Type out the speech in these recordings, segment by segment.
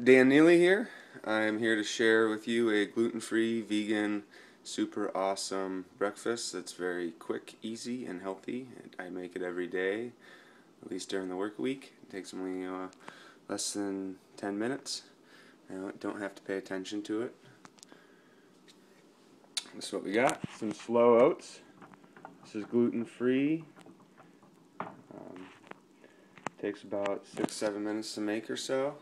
Dan Neely here. I'm here to share with you a gluten-free, vegan, super awesome breakfast that's very quick, easy, and healthy. I make it every day, at least during the work week. It takes only uh, less than 10 minutes. I don't have to pay attention to it. This is what we got. Some slow oats. This is gluten-free. Um, takes about six, seven minutes to make or so.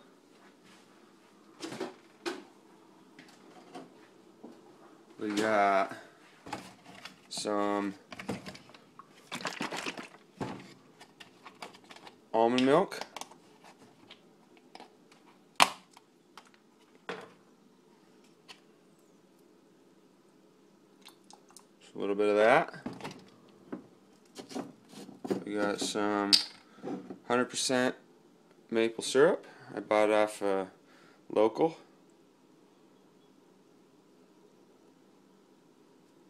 We got some almond milk. Just a little bit of that. We got some 100% maple syrup. I bought off a local.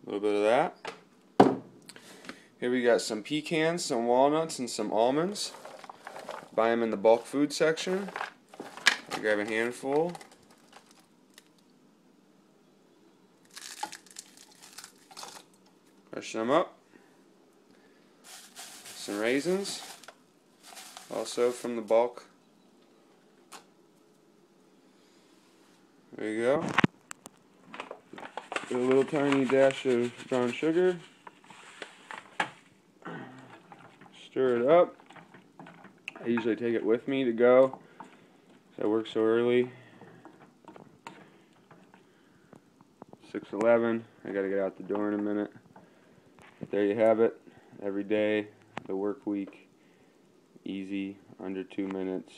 A little bit of that. Here we got some pecans, some walnuts, and some almonds. Buy them in the bulk food section. I grab a handful. Crush them up. Some raisins, also from the bulk. There you go a little tiny dash of brown sugar. Stir it up. I usually take it with me to go. I work so early. 6:11. I got to get out the door in a minute. But there you have it. Every day, the work week, easy, under two minutes.